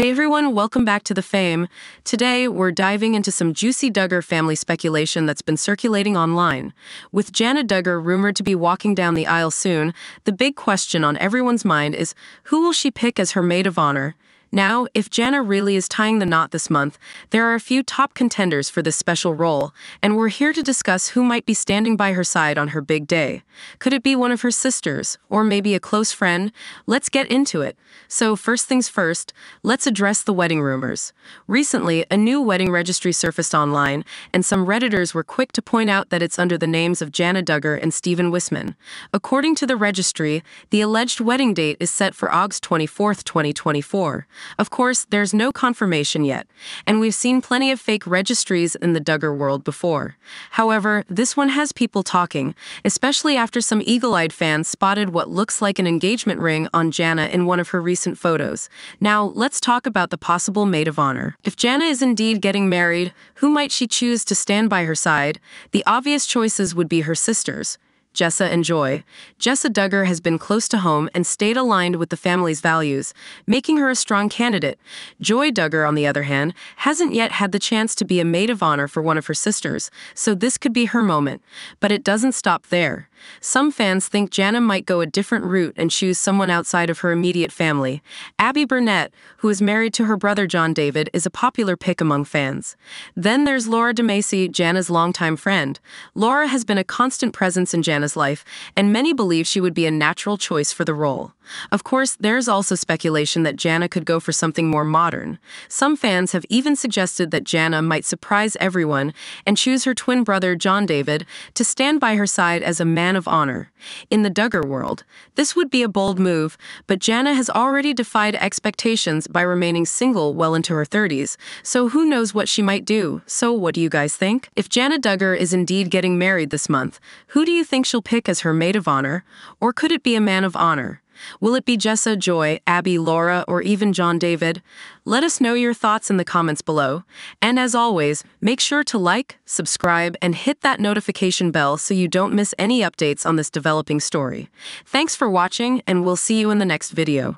Hey everyone, welcome back to The Fame. Today, we're diving into some juicy Duggar family speculation that's been circulating online. With Jana Duggar rumored to be walking down the aisle soon, the big question on everyone's mind is who will she pick as her maid of honor? Now, if Jana really is tying the knot this month, there are a few top contenders for this special role, and we're here to discuss who might be standing by her side on her big day. Could it be one of her sisters, or maybe a close friend? Let's get into it. So, first things first, let's address the wedding rumors. Recently, a new wedding registry surfaced online, and some Redditors were quick to point out that it's under the names of Jana Duggar and Stephen Wissmann. According to the registry, the alleged wedding date is set for August 24, 2024. Of course, there's no confirmation yet, and we've seen plenty of fake registries in the Duggar world before. However, this one has people talking, especially after some eagle eyed fans spotted what looks like an engagement ring on Jana in one of her recent photos. Now, let's talk about the possible maid of honor. If Jana is indeed getting married, who might she choose to stand by her side? The obvious choices would be her sisters. Jessa and Joy. Jessa Duggar has been close to home and stayed aligned with the family's values, making her a strong candidate. Joy Duggar, on the other hand, hasn't yet had the chance to be a maid of honor for one of her sisters, so this could be her moment. But it doesn't stop there. Some fans think Jana might go a different route and choose someone outside of her immediate family. Abbie Burnett, who is married to her brother John David, is a popular pick among fans. Then there's Laura DeMasie, Jana's longtime friend. Laura has been a constant presence in Jana's Diana's life, and many believe she would be a natural choice for the role. Of course, there's also speculation that Jana could go for something more modern. Some fans have even suggested that Jana might surprise everyone and choose her twin brother, John David, to stand by her side as a man of honor. In the Duggar world, this would be a bold move, but Jana has already defied expectations by remaining single well into her 30s, so who knows what she might do. So, what do you guys think? If Jana Duggar is indeed getting married this month, who do you think she'll pick as her maid of honor? Or could it be a man of honor? Will it be Jessa, Joy, Abbie, Laura, or even John David? Let us know your thoughts in the comments below. And as always, make sure to like, subscribe, and hit that notification bell so you don't miss any updates on this developing story. Thanks for watching, and we'll see you in the next video.